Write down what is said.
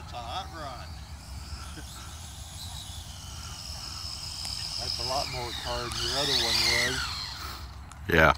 That's a hot rod. That's a lot more hard than the other one was. Yeah.